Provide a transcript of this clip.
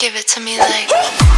Give it to me like.